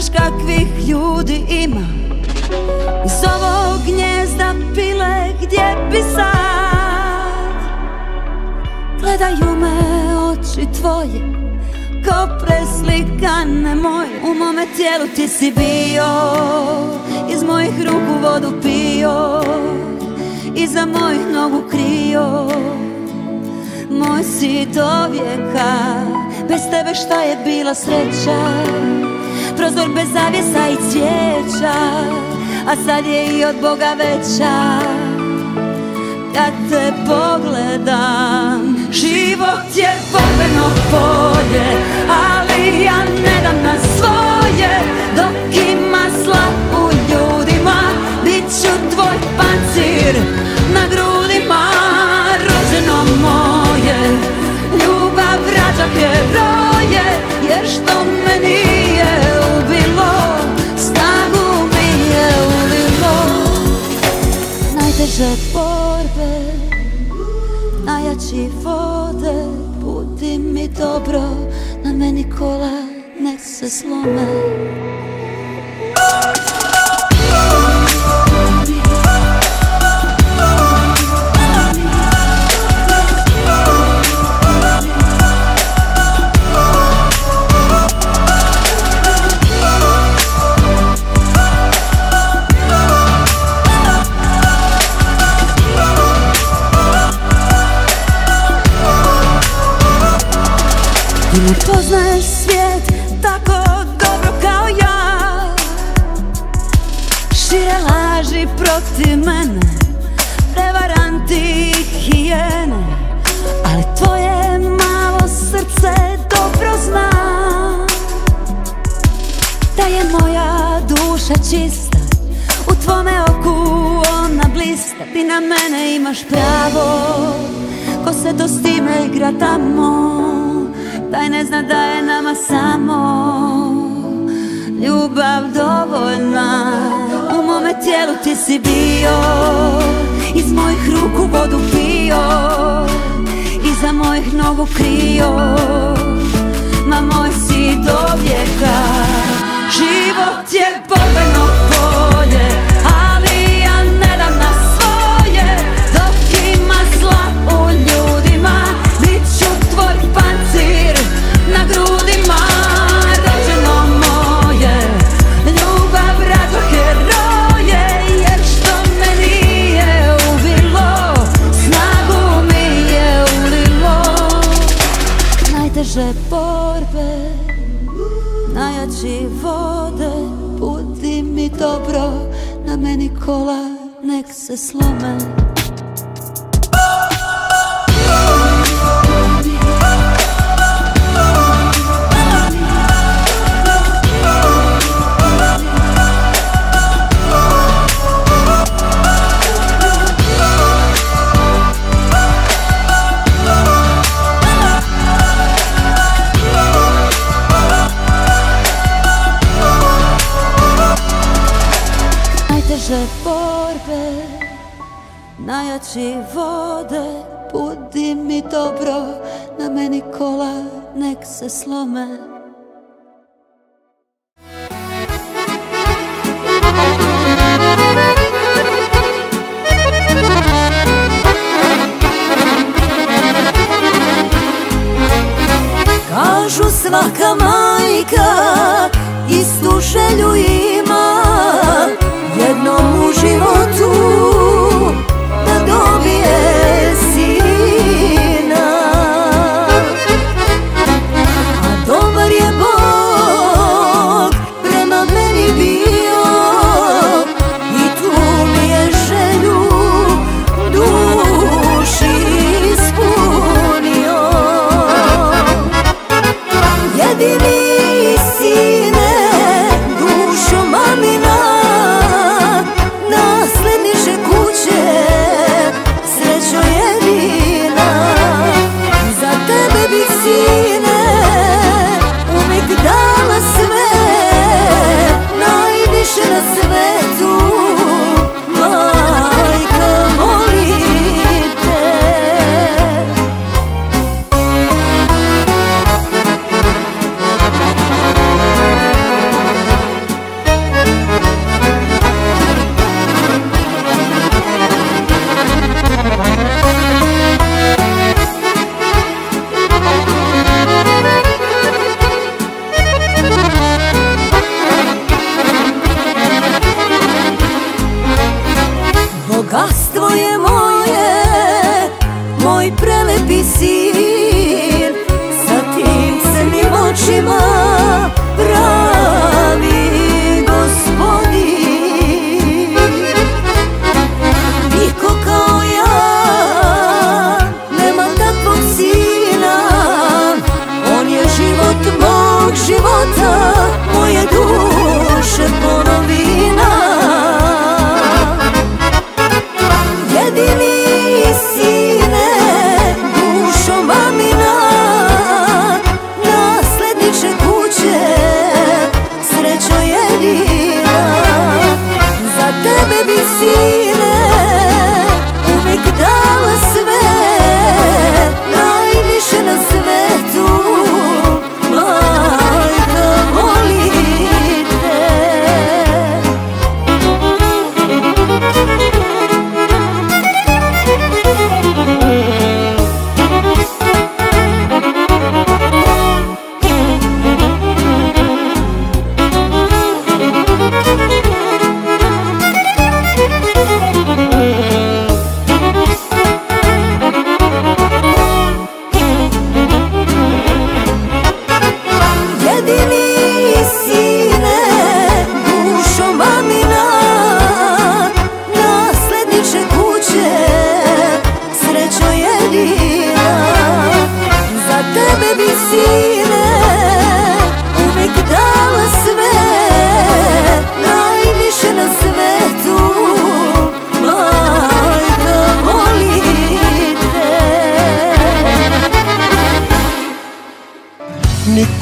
znaš kakvih ljudi ima. Iz ovog gnjezda pile gdje bi sad. Gledaju me oči tvoje Ko preslikane moje. U mome tijelu ti si bio Iz mojih ruku vodu pio Iza mojih nogu krio. Moj si do vijeka Bez tebe šta je bila sreća Prozor bez zavjesa i cvijeća A sad je i od Boga veća. Kad te pogledam Život je borbeno polje Ali ja ne dam na svoje. Dok ima zla u ljudima Bit ću tvoj pancir na grudima. Rođeno moje Ljubav rađa heroje Jer što me Najteže borbe Najjači vode Budi mi dobro Na meni kola nek se slome imaš pravo Ko se to s time igra tamo Taj ne zna da je nama samo. Ljubav dovoljna U mome tijelu ti si bio Iz mojih ruku vodu pio Iza mojih nogu krio Ma moj si do vijeka. Život je borbeno kola nek se slome Najjači vode Budi mi dobro Na meni kola nek se slome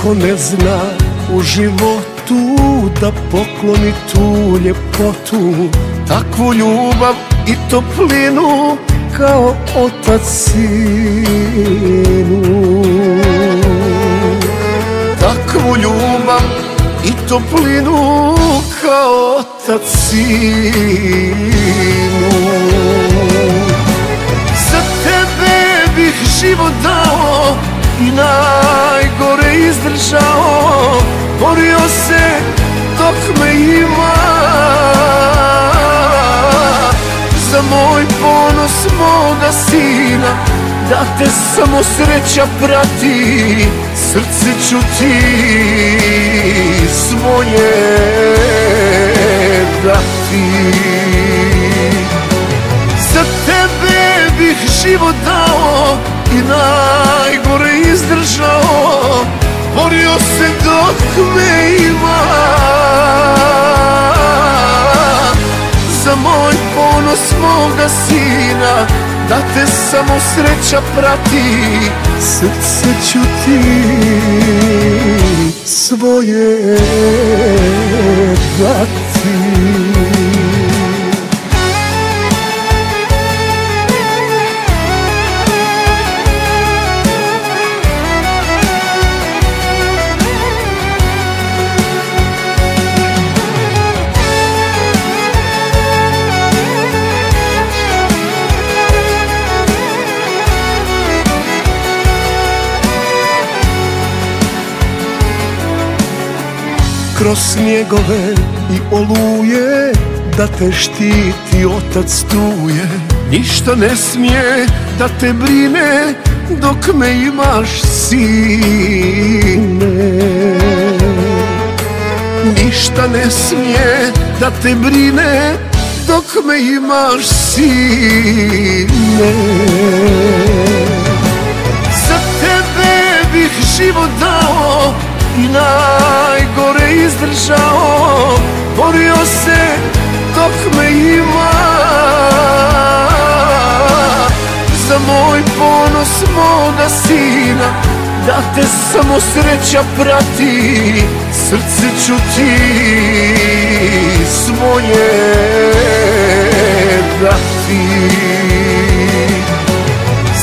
Niko ne zna u životu da pokloni tu ljepotu. Takvu ljubav i toplinu kao otac sinu. Takvu ljubav i toplinu kao otac sinu. Za tebe bih život dao i najgore izdržao. Borio se dok me ima. Za moj ponos moga sina Da te samo sreća prati Srce ću ti svoje dati. Za tebe bih život dao i najgore izdržao Borio se dok me ima. Za moj ponos moga sina Da te samo sreća prati Srce ću ti svoje dati kroz snjegove i oluje Da te štiti otac struje. Ništa ne smije da te brine Dok me imaš sine. Ništa ne smije da te brine Dok me imaš sine. Za tebe bih život dao i najgore izdržao. Borio se dok me ima. Za moj ponos moga sina Da te samo sreća prati Srce ću ti svoje dati.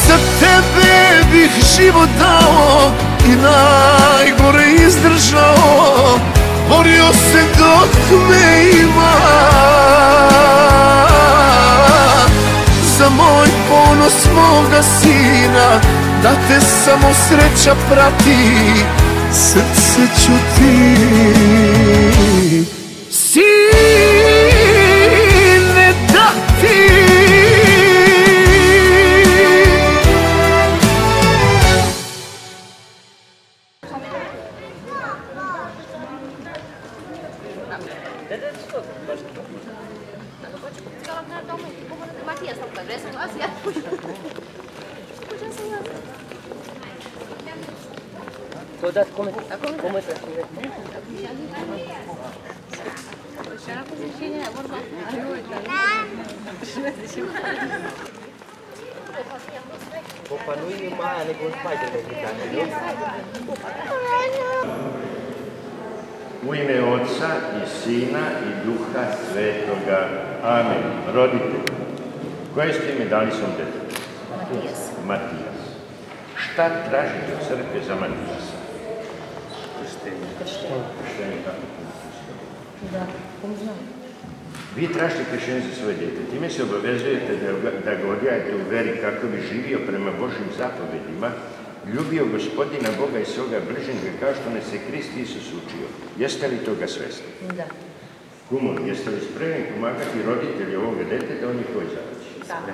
Za tebe bih život dao i najgore izdržao Borio se dok me ima. Za moj ponos moga sina Da te samo sreća prati Srce ću ti Jeste li toga svjesni? Da. Kumovi, jeste li spremni pomagati roditelji ovoga deteta u njihovoj zadaći? Da.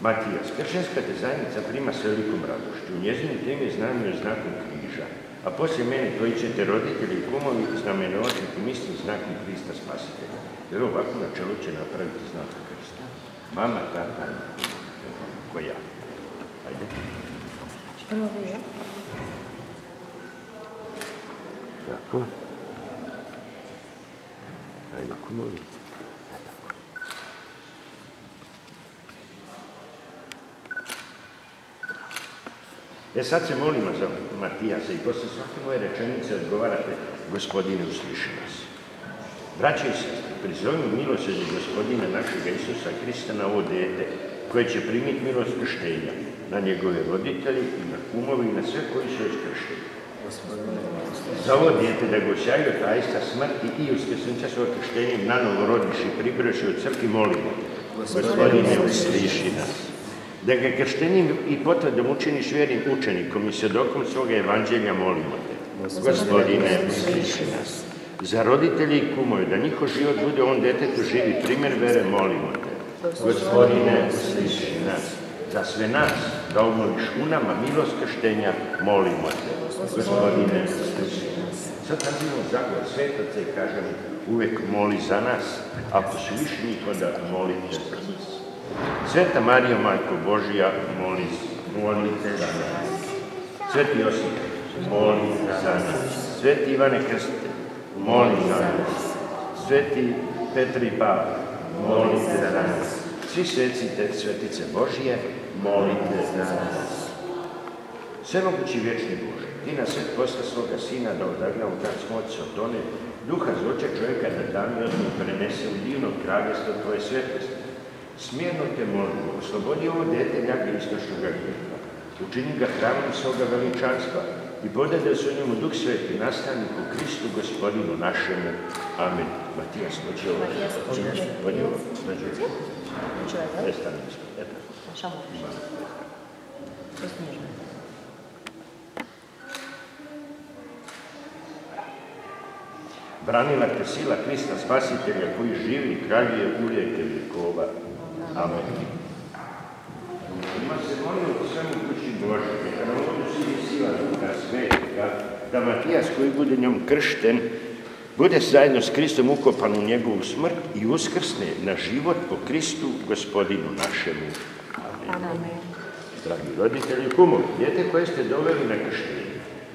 Matijas, kršćanska te zajednica prima s velikom radošću. U njezinu temi je znamenju znakom križa, a poslije mene koji ćete roditelji i kumovi znamenovati tim istim znakom Krista Spasitelja. Jer ovako na čelu će napraviti znak Krista. Mama, tata, ko ja. Ajde. Prvo Tako. Ajde. E sad se molimo za Matijasa i posle svake moje rečenice odgovarate Gospodine usliši nas. Braće i sestre, prizovimo milosrđe Gospodina našega Isusa Krista na ovo dete koje će primiti milost krštenja na njegove roditelji i na kumovi i na sve koji su već kršteni. Za ovo dijete da go sjaju tajstva smrti i uskrsnuća svog krštenjem na rodiš i pribraši u crkvi molimo. Gospodine, usliši nas. Da ga krštenjem i potvrdom učiniš vjernim učenikom i svjedokom svoga evanđelja molimo te. Gospodine, usliši nas. Za roditelji i kumove, da njihov život bude on detetu živi primjer vere, molimo te. Gospodine, usliši nas. Za sve nas, da obnoviš u nama milost krštenja, molimo te. Gospodine, usliši. Sad nazivamo zakon svetaca i kažemo uvijek moli za nas, ako su više njih, onda molite za nas. Sveta Marija, Majko Božija, moli, molite za nas. Sveti Josip, moli za nas. Sveti Ivane Krstite, moli za nas. Sveti Petri i Pavle, molite za nas. Svi sveci te svetice Božije, molite za nas. Svemogući vječni Bože, ti nas sve posla svoga Sina da odagna u tad smoć od one, duha zloče čovjeka da dami odmah prenese u divno kraljevstvo tvoje svetosti. Smjerno te molim, oslobodi ovo dete ljage grijeha. Učini ga hramom svoga veličanstva i podade se u njemu Duh Sveti, nastavnik u Kristu gospodinu našemu. Amen. Matijas, dođi ovo. Dođi ovo. Dođi ovo. Prestani. Eto. Je snježno. Branila te sila Krista Spasitelja koji živi i kraljuje uvijek i vjekova. Amen. Ima se molimo po svemu kući Bože, neka nam budu svi sila Duha Svetoga, da Matijas koji bude njom kršten, bude zajedno s Kristom ukopan u njegovu smrt i uskrsne na život po Kristu, gospodinu našemu. Amen. Dragi roditelji i kumovi, dijete koje ste doveli na krštenje,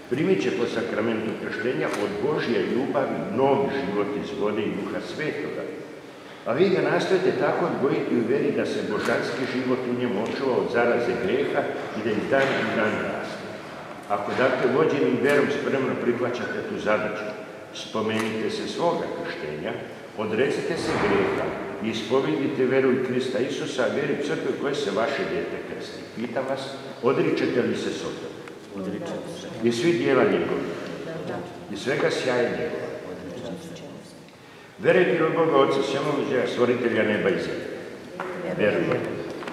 primit će po sakramentu krštenja od Božje ljubavi novi život iz vode i duha svetoga. A vi ga nastojite tako odgojiti u vjeri da se božanski život u njemu očuva od zaraze greha i da iz dana u dan raste. Ako dakle vođenim verom spremno prihvaćate tu zadaću, spomenite se svoga krštenja, odrecite se greha i ispovedite veru i Krista Isusa, a vjeri crkve koje se vaše dijete krsti. Pitam vas, odričete li se sotom? I svi dijela njegovi. I svega sjaja njegova. Verujete li Boga Otca Svemogućega, stvoritelja neba i zemlje? Vjerujem.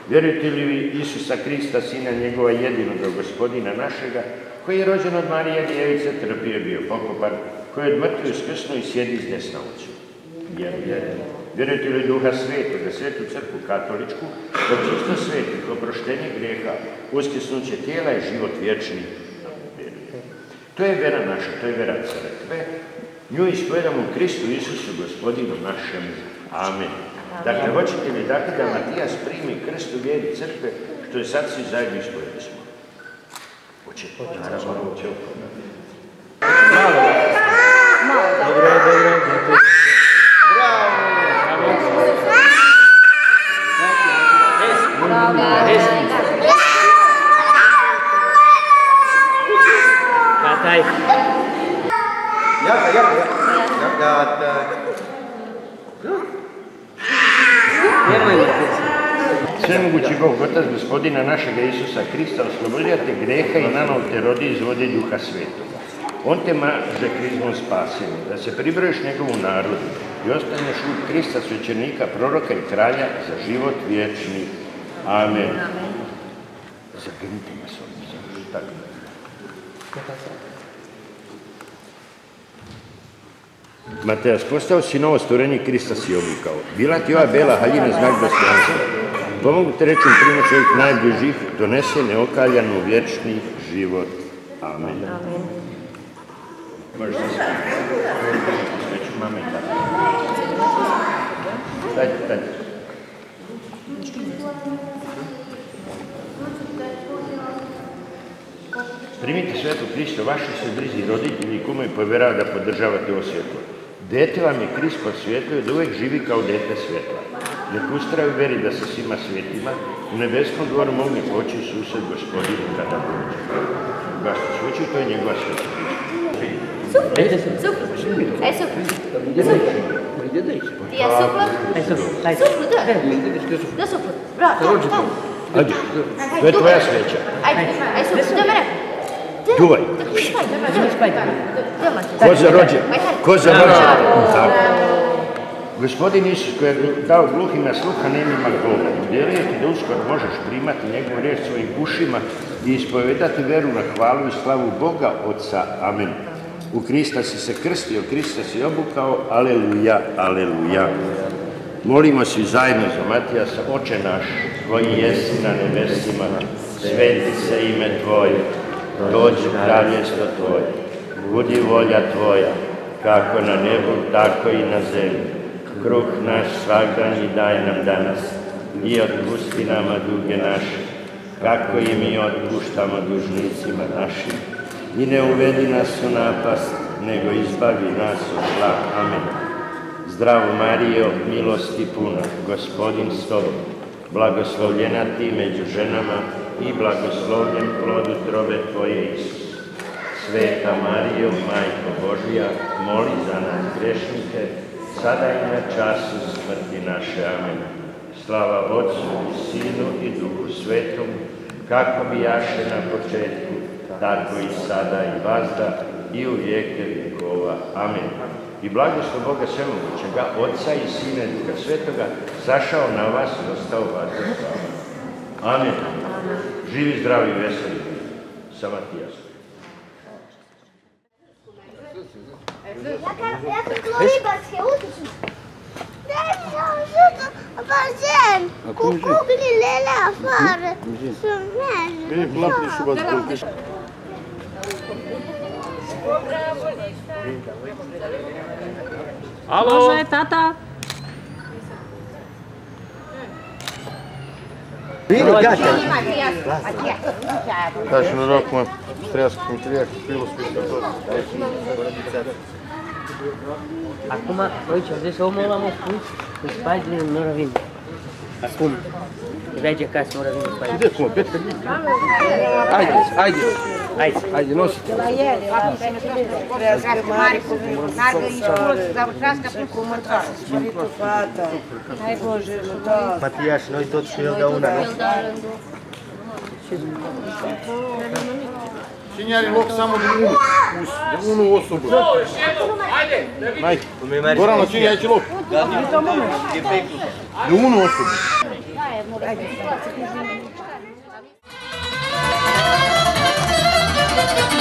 Vjerujete li u Isusa Krista, Sina njegova jedinoga gospodina našega, koji je rođen od Marije Djevice, trpio bio pokopan, koji je od mrtvih i sjedi s desna? Vjerujem. Vjerujete li Duha Svetoga, Svetu crkvu katoličku, očisto svetih, oproštenje grijeha, uskrsnuće tijela i život vječni? To je vera naša, to je vera crkve, Nju ispovedamo u Kristu Isusu, gospodinu našem. Amen. Dakle, hoćete li dakle da Matijas primi krst u vjeri crkve, što je sad svi zajedno ispovedali smo? Hoće, naravno, hoće. Kataj. Jaka, jaka, jaka. Svemogući Bog, Otac gospodina našega Isusa Krista, oslobodio te greha i nanov te rodi iz vode duha svetoga. On te maže krizmom spasenjem, da se pribrojiš njegovu narodu i ostaneš u Krista svećenika, proroka i kralja za život vječni. Amen. Zagrnite me s ovim, tako. Matejas, postao si novo stvorenje Krista si obukao. Bila ti ova bela haljina znak dostojanstva. Pomogu te rečem primoć ovih najbližih, donese neokaljanu vječni život. Amen. Primite svetu Kristo, vaši se blizi roditelji i kumovi povjerava da podržavate ovo svjetlo. Dete vam je Krist posvjetlio da uvijek živi kao dete svjetla. Nek ustraju veri da se svima svjetima u nebeskom dvoru mogne poći sused gospodinu kada dođe. Gašta sveću, to je njegova sveća Super, super. Aj super. Ti je super? Aj, super. Aj. Super, da. Da super. Bravo, tamo, tamo. Ajde, to je tvoja sveća. Ajde, aj super, da me Duvaj. Ko za rođe? Ko za rođe? Tako. Gospodin Isus koji je dao gluhima sluha nemima govora, ti da uskoro možeš primati njegovu riječ svojim ušima i ispovedati veru na hvalu i slavu Boga Otca. Amen. U Krista si se krstio, Krista si obukao, aleluja, aleluja. Molimo svi zajedno za Matijasa, Oče naš, koji jesi na nebesima, sveti se ime Tvoje, dođi kraljestvo Tvoje, budi volja Tvoja, kako na nebu, tako i na zemlji. Kruh naš svakdanji daj nam danas i otpusti nama duge naše, kako i mi otpuštamo dužnicima našim. I ne uvedi nas u napast, nego izbavi nas od zla. Amen. Zdravo Marijo, milosti puna, gospodin s tobom, blagoslovljena ti među ženama i blagoslovljen plod utrobe tvoje Isus. Sveta Marijo, Majko Božija, moli za nas grešnike, sada i na času smrti naše. Amen. Slava Otcu Sinu i Duhu Svetom, kako bi jaše na početku, tako i sada i vazda i u vijeke vjekova. Amen. I blagoslov Boga Svemogućega, Otca i Sina i Svetoga, zašao na vas i ostao vas Живи, здрави, весели, сама ти аз. Може, тата! Bine, gata. Da, și noroc, mă, trească cum trebuie, pilul spectator. Acum, uite, ce-a zis omul ăla, mă, spui, îți faci din norvin. Acum. Dai de casă, mă rămâne pe aici. De cum, pe Haideți, haideți. Haideți. Haideți, nu știu. La ele, la mare cuvânt. N-ar găi dar urcească prin cumătoare. Spăritul fata. Hai, Boże, mă Matiaș, noi toți și el de una, nu? Și Cine are loc seamă de unul us, de unul os sub. Hai, Goran, cine ai loc? De unul os sub. Da,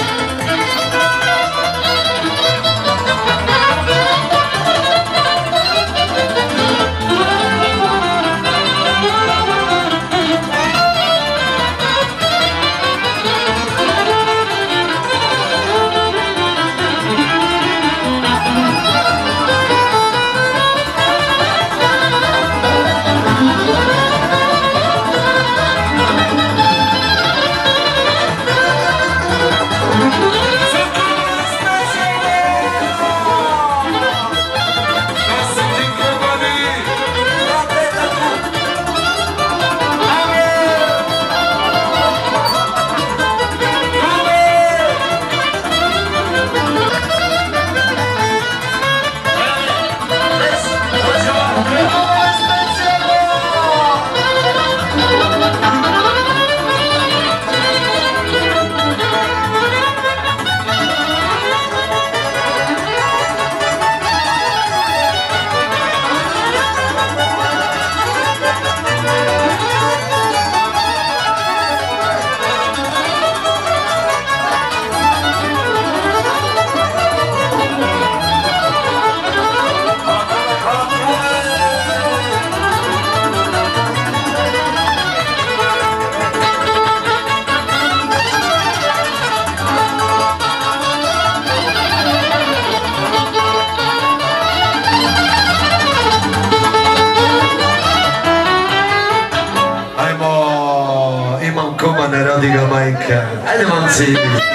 e Ajde,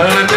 Te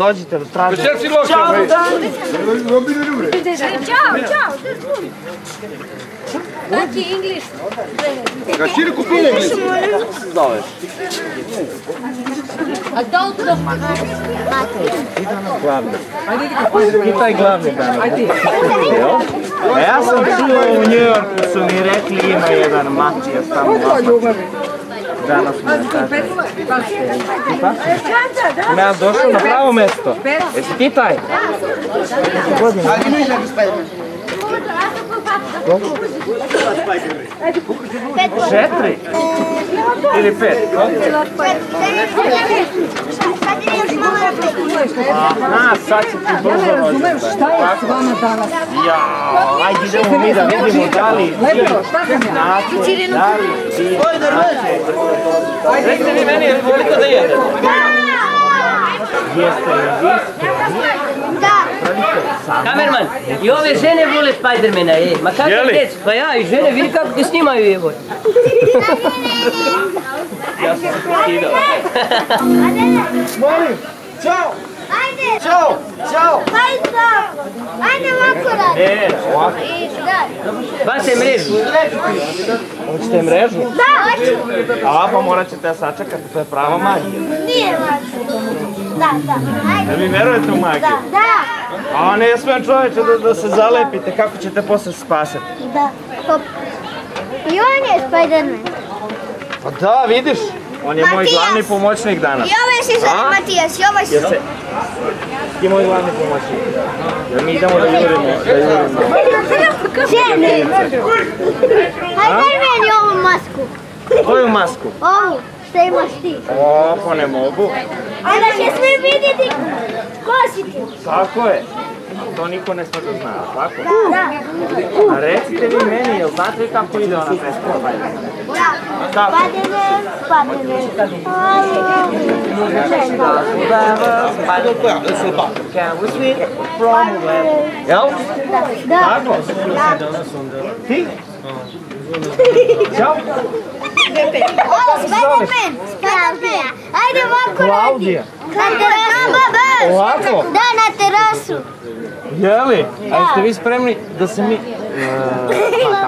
Dođite do straže. Ćao, Ćao, Dan. Ćao, čao. Taki English. Širi kupine English. Kako zoveš? Adult do... Glavni. Pitaj glavni dan. Jel? A ja sam čuo u New Yorku su mi rekli ima jedan Matijas tamo vama. Danas mi ne kaže. Tipa? Sam ja došao na pravo mjesto. Jesi ti taj? Godina. Četiri? Ili pet? Aha, sad će ti brzo rođendan. Šta je s vama danas? Ja, ajde idemo mi da vidimo da li vi znate, da li vi znate. Recite mi meni, volite da jedete? Jeste li vi Kamerman, i ove žene vole Spidermana, ej. Ma kako Je dec? Pa ja, i žene, vidi kako te snimaju, evo. Ja sam se prekidao. Molim, čao! Ajde. Ćao, čao! Ajde. Ajde ovako radi. E, ovako. Da. Bacaj mrežu. Hoćete mrežu? Da, hoću. A, pa morat ćete da sačekati, to je prava magija. Nije važno. Da, da. Ajde. Da vi verujete u magiju? Da. Da. A ne smijem čovječe da, da se zalepite, kako ćete posle spasati? Da. Hop. I on je Spiderman. Pa da, vidiš, on je moj glavni pomoćnik danas. I ovaj se zove? Matijas, i ovaj se Jel se... Ti je moj glavni pomoćnik. Mi idemo da jurimo, da jurimo. Žene. Hajde meni ovu masku. Koju masku? Ovu, što imaš ti. O, pa ne mogu. Onda će svi vidjeti ko si ti. Tako je. To niko ne sme da zna, tako? Da. A recite vi meni, jel znate vi kako ide ona pesma? Da. Kako? Spiderman, Spiderman. Can we swing from where? Jel? Da. Tako? Ti? Ćao. O, Spiderman, Spiderman. Ajde ovako radi. Klaudija. Na terasu. Ovako? Da, na terasu. Jeli? A jeste vi spremni da se mi...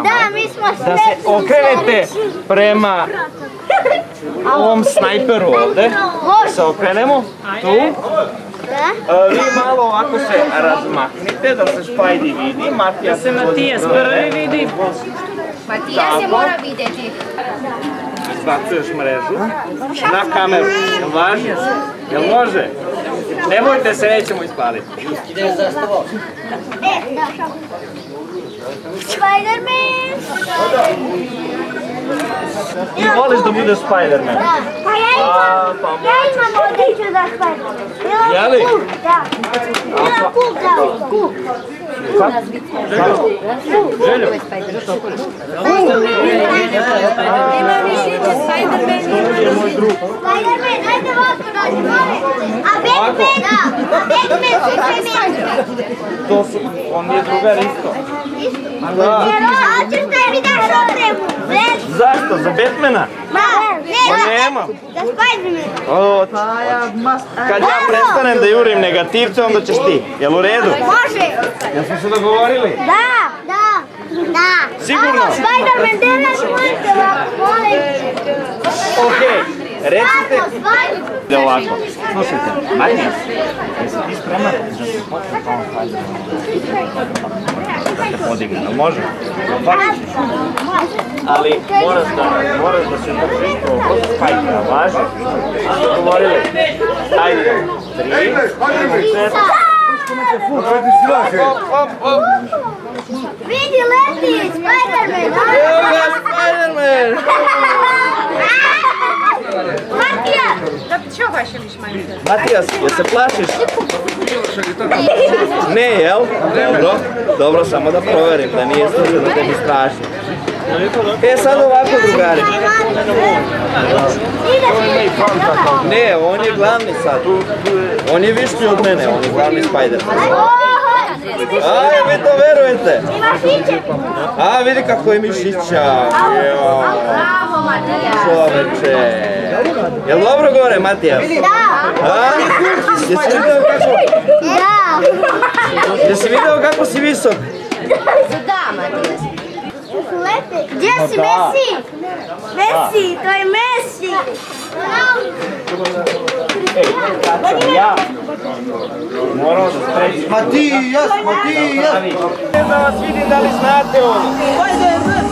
Da, mi smo Da sve. se okrenete prema ovom snajperu ovde. Da se okrenemo. Tu. Da. A, vi malo ovako se razmaknite da se Špajdi vidi. Matija se Matijas prvi vidi. Matija se mora vidjeti. Izbacuješ mrežu na kameru. Jel važi? Jel može? Nemojte se, nećemo ispaliti. E, da. Spiderman. Ti voliš da budeš Spiderman? Da. Pa ja imam, ja imam odjeću za Spiderman. Jeli? da. Imam kuk, da, kuk. Kako? Željo? Ima mišiće, Spiderman. Spiderman, ajde ovako radi, molim. A Batman, da. A Batman se premeni. To su, on je drugar isto. Da. Jer hoćeš da mi daš opremu? Zašto? Za Batmana? Ma, ne, Pa za- nemam. Za Spiderman. O, kad ja prestanem da jurim negativce, onda ćeš ti. Jel u redu? Može. Jel smo se dogovorili? Da, da, da. Sigurno? Alo, Spiderman, gdje naš molim te ovako, molim. Okej, recite... Da ovako, slušajte, Matijas, jesi ti spreman da se Spider-Man? Da podigne, jel može? Ali moraš da, moraš da se držiš po Spider-Man, važi? Što govorili? Ajde, tri, četiri, Vidi, leti, Spider-Man! Evo ga, Spider-Man! Da? Matijas, je se plašiš? Ne, jel? Dobro, dobro, samo da proverim, da nije slučajno da mi straši. E, sad ovako, drugari. Ne, on je glavni sad. On je višći od mene, on je glavni Spider. A, vi to verujete? A, vidi kako je mišića. Bravo, Matija! čoveče. Jel dobro gore, Matijas? Da! A? Jesi vidio kako, Da! jesi vidio kako si visok? Da, Matija! Gdje si Messi? Messi, to je Messi! Ej, sam ja morao da sprečim... Matijas, Matijas! Da vas vidim da li znate ono. Nema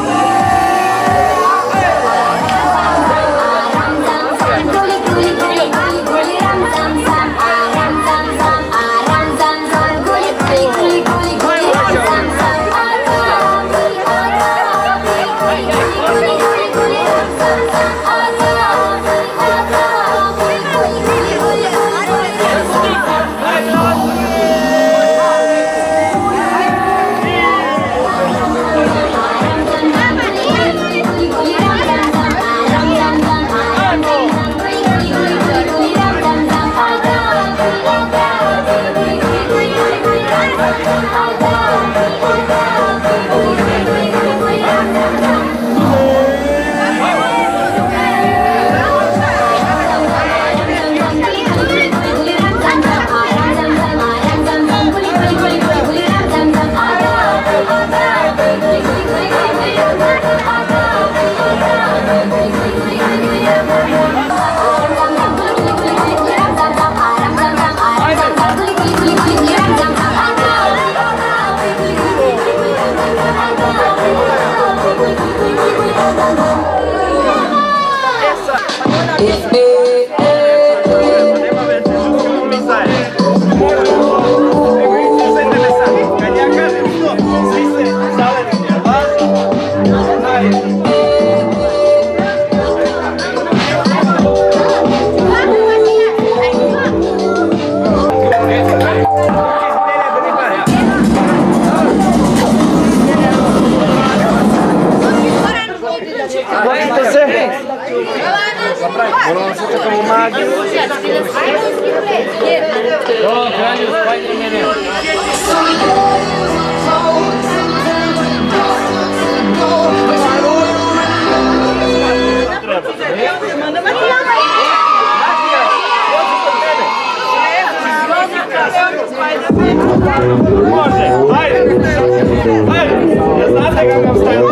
Može, ajde. Ajde, ja znate kakav stajl. Kako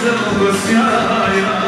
presušenog sjaja